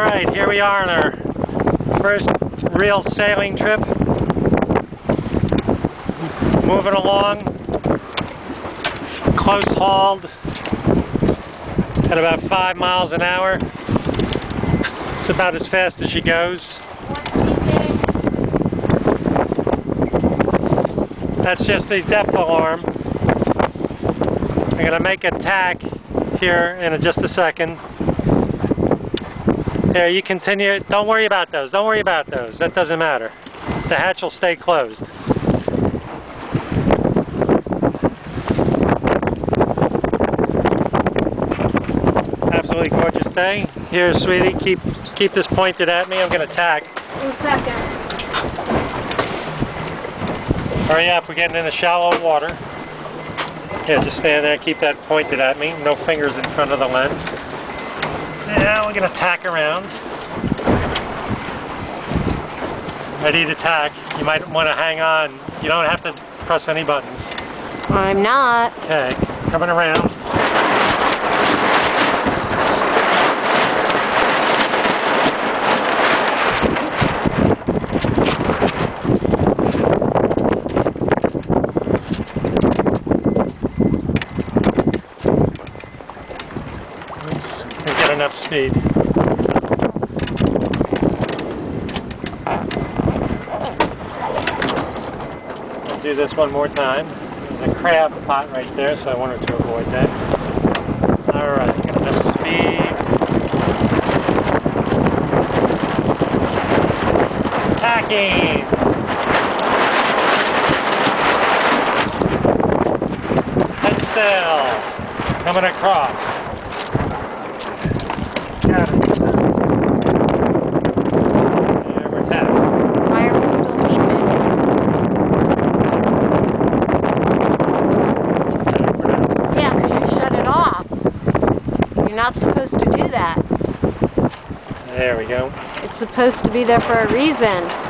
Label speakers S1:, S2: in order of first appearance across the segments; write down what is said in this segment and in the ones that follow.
S1: right, here we are on our first real sailing trip. Moving along, close hauled at about five miles an hour. It's about as fast as she goes. That's just the depth alarm. I'm going to make a tack here in just a second. Here, you continue. Don't worry about those. Don't worry about those. That doesn't matter. The hatch will stay closed. Absolutely gorgeous day. Here, sweetie, keep keep this pointed at me. I'm going to tack.
S2: One second.
S1: Hurry up, we're getting in the shallow water. Yeah, just stand there, keep that pointed at me. No fingers in front of the lens. Now we're gonna tack around. Ready to tack. You might want to hang on. You don't have to press any buttons.
S2: I'm not.
S1: Okay, coming around. Enough speed. I'll do this one more time. There's a crab pot right there, so I wanted to avoid that. Alright, got enough speed. Tacking! Head sail! Coming across. It. There we're tacked.
S2: Why are we still beeping? Yeah, because you shut it off. You're not supposed to do that.
S1: There we go.
S2: It's supposed to be there for a reason.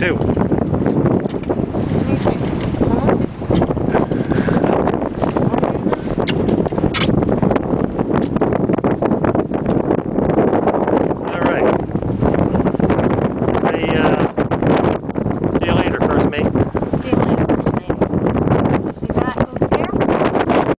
S2: How